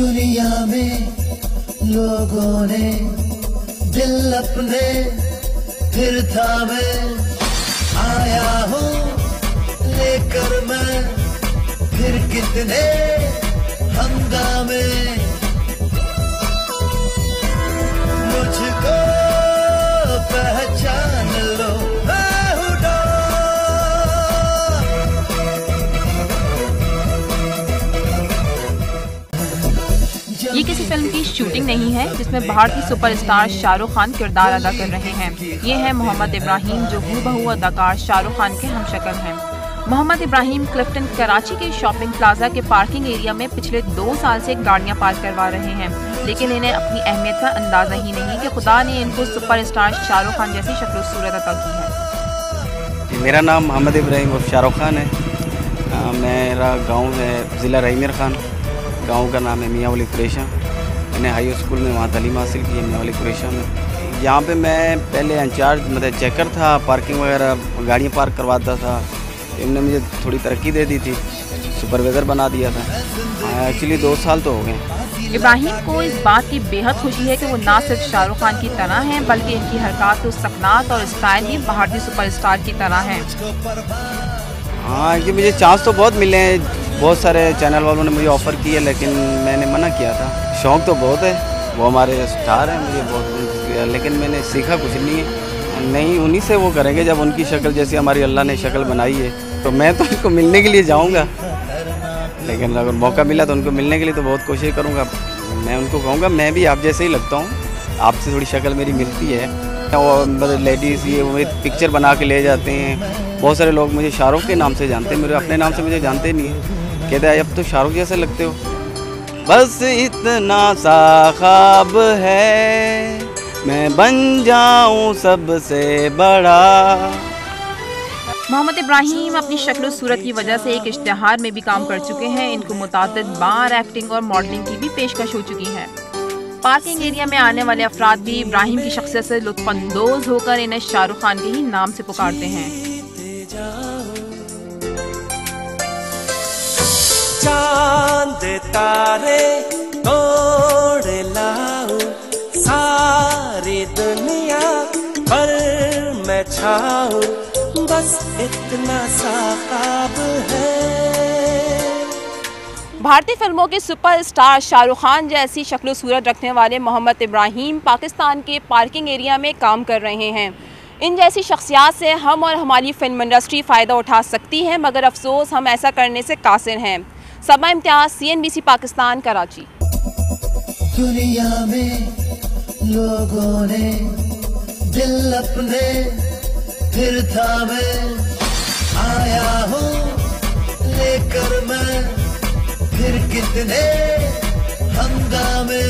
دنیا میں لوگوں نے دل اپنے پھر تھا میں آیا ہوں لے کر میں پھر کتنے ہنگامے مجھ کو پہچان یہ کسی فلم کی شوٹنگ نہیں ہے جس میں بھارتی سپر اسٹار شاہ رخ خان کردار ادا کر رہے ہیں۔ یہ ہے محمد ابراہیم جو ہو بہو اداکار شاہ رخ خان کے ہم شکل ہیں۔ محمد ابراہیم کلفٹن کراچی کے شاپنگ پلازا کے پارکنگ ایریا میں پچھلے دو سال سے گاڑیاں پارک کروا رہے ہیں۔ لیکن انہیں اپنی اہمیت کا اندازہ ہی نہیں کہ خدا نے ان کو سپر اسٹار شاہ رخ خان جیسی شکل و صورت عطا کی ہے۔ جی، میرا نام محمد ابراہیم اور شاہ رخ خان ہے۔ میرا گاؤں ہے ضلع رحمیر خان۔ گاؤں کا نام ہے میاں ولی قریشہ میں نے ہائی اسکول میں وہاں تعلیم حاصل کی ہے میاں ولی قریشہ میں۔ یہاں پہ میں پہلے انچارج مطلب چیکر تھا پارکنگ وغیرہ گاڑیاں پارک کرواتا تھا۔ ان نے مجھے تھوڑی ترقی دے دی تھی سپرویزر بنا دیا تھا۔ ایکچولی دو سال تو ہو گئے۔ ابراہیم کو اس بات کی بے حد خوشی ہے کہ وہ نہ صرف شاہ رخ خان کی طرح ہیں بلکہ ان کی حرکات و سکنات اور اسٹائل بھی بھارتی سپر اسٹار کی طرح ہیں۔ ہاں کہ مجھے چانس تو بہت ملے ہیں۔ بہت سارے چینل والوں نے مجھے آفر کی ہے، لیکن میں نے منع کیا تھا۔ شوق تو بہت ہے، وہ ہمارے اسٹار ہیں، مجھے بہت لیکن میں نے سیکھا کچھ نہیں ہے۔ نہیں، انہی سے وہ کریں گے جب ان کی شکل جیسی ہماری اللہ نے شکل بنائی ہے۔ تو میں تو ان کو ملنے کے لیے جاؤں گا۔ لیکن اگر موقع ملا تو ان کو ملنے کے لیے تو بہت کوشش کروں گا۔ میں ان کو کہوں گا، میں بھی آپ جیسے ہی لگتا ہوں۔ آپ سے تھوڑی شکل میری ملتی ہے۔ اور لیڈیز یہ وہ پکچر بنا کے لے جاتے ہیں۔ بہت سارے لوگ مجھے شاہ رخ کے نام سے جانتے ہیں، میرے اپنے نام سے مجھے جانتے نہیں ہیں۔ کہتے ہیں، اب تو شاہ رخ جیسے لگتے ہو۔ بس اتنا سا خواب ہے۔ میں بن جاؤں سب سے بڑا۔ محمد ابراہیم اپنی شکل و صورت کی وجہ سے ایک اشتہار میں بھی کام کر چکے ہیں۔ ان کو متعدد بار ایکٹنگ اور ماڈلنگ کی بھی پیشکش ہو چکی ہے۔ پارکنگ ایریا میں آنے والے افراد بھی ابراہیم کی شخصیت سے لطف اندوز ہو کر انہیں شاہ رخ خان کے ہی نام سے پکارتے ہیں۔ چاند تارے توڑ لاؤ ساری دنیا پر میں چھاؤں بس اتنا سا خواب ہے بھارتی فلموں کے سپر اسٹار شاہ رخ خان جیسی شکل و صورت رکھنے والے محمد ابراہیم پاکستان کے پارکنگ ایریا میں کام کر رہے ہیں۔ ان جیسی شخصیات سے ہم اور ہماری فلم انڈسٹری فائدہ اٹھا سکتی ہے، مگر افسوس ہم ایسا کرنے سے قاصر ہیں۔ Saba Imtiaz C N B C Pakistan, Karachi. دنیا میں لوگوں نے دل اپنے پھر تھا میں آیا ہوں لے کر میں، پھر کتنے ہنگامے۔